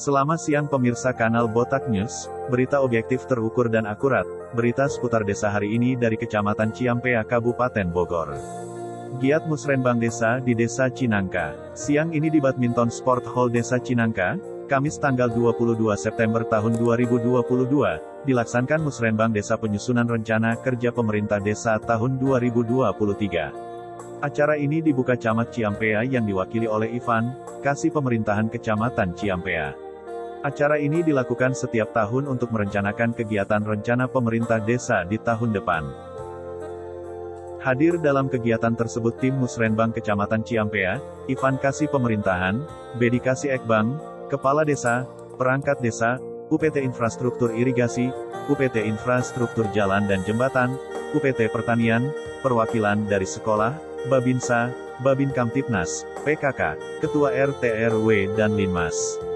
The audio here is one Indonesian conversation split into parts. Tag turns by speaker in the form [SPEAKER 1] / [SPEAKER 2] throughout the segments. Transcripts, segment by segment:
[SPEAKER 1] Selamat siang pemirsa kanal Botak News, berita objektif terukur dan akurat, berita seputar desa hari ini dari Kecamatan Ciampea Kabupaten Bogor. Giat Musrenbang Desa di Desa Cinangka. Siang ini di Badminton Sport Hall Desa Cinangka, Kamis tanggal 22 September tahun 2022, dilaksanakan Musrenbang Desa Penyusunan Rencana Kerja Pemerintah Desa tahun 2023. Acara ini dibuka Camat Ciampea yang diwakili oleh Ivan, Kasih Pemerintahan Kecamatan Ciampea. Acara ini dilakukan setiap tahun untuk merencanakan kegiatan rencana pemerintah desa di tahun depan. Hadir dalam kegiatan tersebut tim Musrenbang Kecamatan Ciampea, Ivan Kasih Pemerintahan, Bedi Kasih Ekbang, Kepala Desa, Perangkat Desa, UPT Infrastruktur Irigasi, UPT Infrastruktur Jalan dan Jembatan, UPT Pertanian, perwakilan dari sekolah, Babinsa, Babin Kamtipnas, PKK, Ketua RT RW dan Linmas.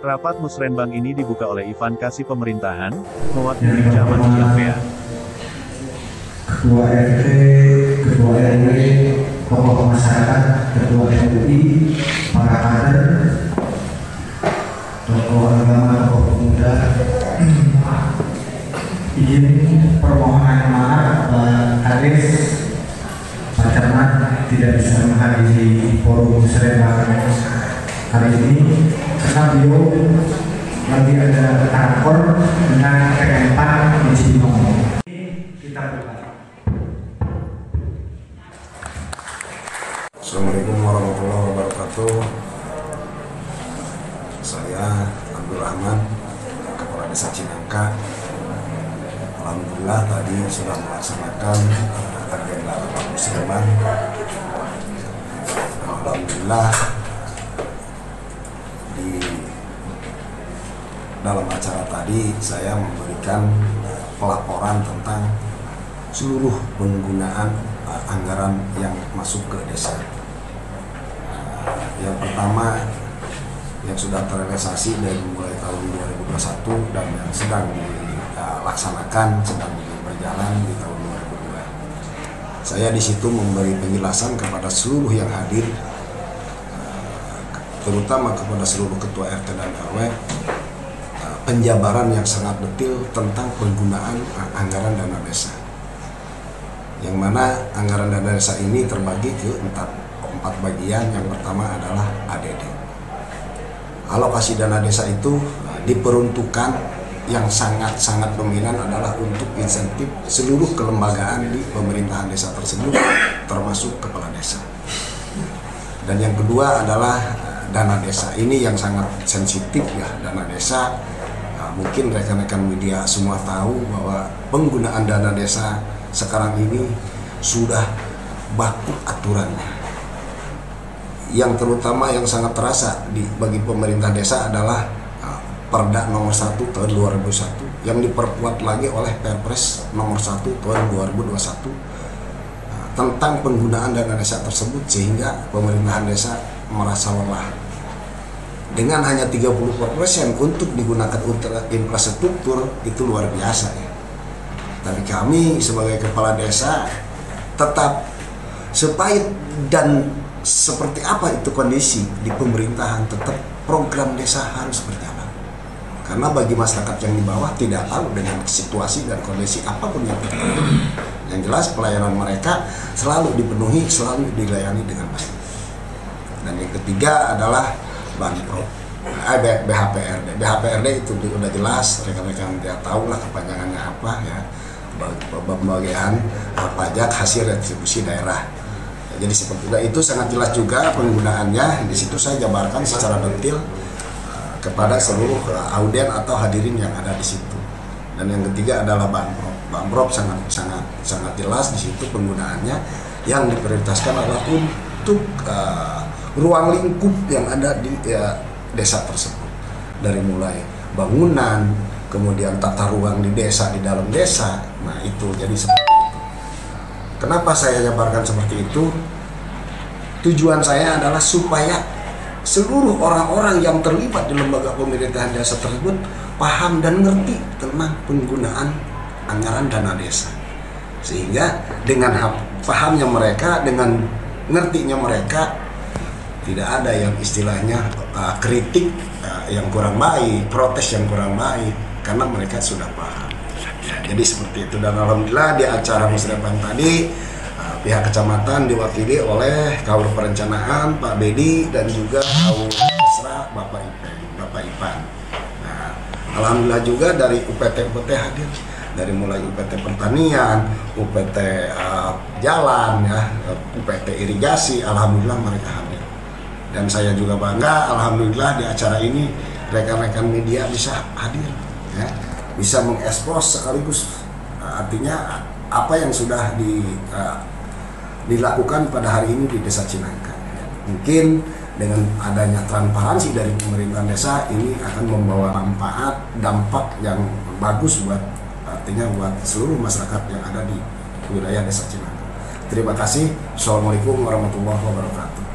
[SPEAKER 1] Rapat musrenbang ini dibuka oleh Ivan Kasih Pemerintahan, mewakili Ciampea.
[SPEAKER 2] Ketua RT, Ketua RW, tokoh masyarakat, Ketua MUI, para kader, tokoh agama, tokoh pemuda, izin permohonan maaf Pak Haris Pak Camat tidak bisa menghadiri forum musrenbang hari ini beliau lagi ada kantor dengan PMK di Cibinong. Kita buka.
[SPEAKER 3] Assalamualaikum warahmatullahi wabarakatuh. Saya Abdul Rahman, Kepala Desa Cinangka. Alhamdulillah tadi sudah melaksanakan agenda rapat musliman. Alhamdulillah dalam acara tadi saya memberikan eh, pelaporan tentang seluruh penggunaan eh, anggaran yang masuk ke desa. Eh, yang pertama yang sudah terrealisasi dari mulai tahun 2021 dan yang sedang dilaksanakan sedang berjalan di tahun 2022. Saya di situ memberi penjelasan kepada seluruh yang hadir terutama kepada seluruh ketua RT dan RW penjabaran yang sangat detail tentang penggunaan anggaran dana desa. Yang mana anggaran dana desa ini terbagi ke empat, empat bagian. Yang pertama adalah ADD. Alokasi dana desa itu diperuntukkan yang sangat-sangat dominan adalah untuk insentif seluruh kelembagaan di pemerintahan desa tersebut, termasuk kepala desa. Dan yang kedua adalah dana desa ini yang sangat sensitif ya dana desa mungkin rekan-rekan media semua tahu bahwa penggunaan dana desa sekarang ini sudah baku aturannya yang terutama yang sangat terasa di bagi pemerintah desa adalah uh, Perda nomor 1 tahun 2001 yang diperkuat lagi oleh Perpres nomor 1 tahun 2021 uh, tentang penggunaan dana desa tersebut sehingga pemerintahan desa merasa lelah dengan hanya 30% untuk digunakan untuk infrastruktur itu luar biasa ya. Tapi kami sebagai kepala desa tetap sepahit dan seperti apa itu kondisi di pemerintahan tetap program desa harus berjalan. Karena bagi masyarakat yang di bawah tidak tahu dengan situasi dan kondisi apa pun yang terjadi. Yang jelas pelayanan mereka selalu dipenuhi, selalu dilayani dengan baik. Dan yang ketiga adalah Banpro eh, BHPRD BHPRD itu sudah jelas rekan-rekan dia tahu lah kepanjangannya apa ya. Pembagian pajak hasil retribusi daerah. Jadi seperti itu. Itu sangat jelas juga penggunaannya. Di situ saya jabarkan secara detail eh, kepada seluruh eh, audien atau hadirin yang ada di situ. Dan yang ketiga adalah banprop banprop sangat sangat sangat jelas di situ penggunaannya. Yang diprioritaskan adalah untuk uh, ruang lingkup yang ada di ya, desa tersebut. Dari mulai bangunan kemudian tata ruang di desa di dalam desa. Nah itu jadi seperti itu. Kenapa saya jabarkan seperti itu? Tujuan saya adalah supaya seluruh orang-orang yang terlibat di lembaga pemerintahan desa tersebut paham dan ngerti tentang penggunaan anggaran dana desa. Sehingga dengan pahamnya mereka dengan ngertinya mereka tidak ada yang istilahnya uh, kritik uh, yang kurang baik, protes yang kurang baik karena mereka sudah paham. Jadi seperti itu dan alhamdulillah di acara musyawarah tadi uh, pihak kecamatan diwakili oleh kaur perencanaan Pak Bedi dan juga kaur Esra Bapak Ipan, Bapak Ipan. Nah, alhamdulillah juga dari UPT UPT hadir dari mulai UPT pertanian, UPT uh, jalan ya, UPT irigasi, alhamdulillah mereka hadir. Dan saya juga bangga, alhamdulillah di acara ini rekan-rekan media bisa hadir, ya, bisa mengekspos sekaligus uh, artinya apa yang sudah di, uh, dilakukan pada hari ini di Desa Cinangka. Mungkin dengan adanya transparansi dari pemerintah desa ini akan membawa manfaat dampak yang bagus buat artinya buat seluruh masyarakat yang ada di wilayah desa Cinangka. Terima kasih. Assalamualaikum warahmatullahi wabarakatuh.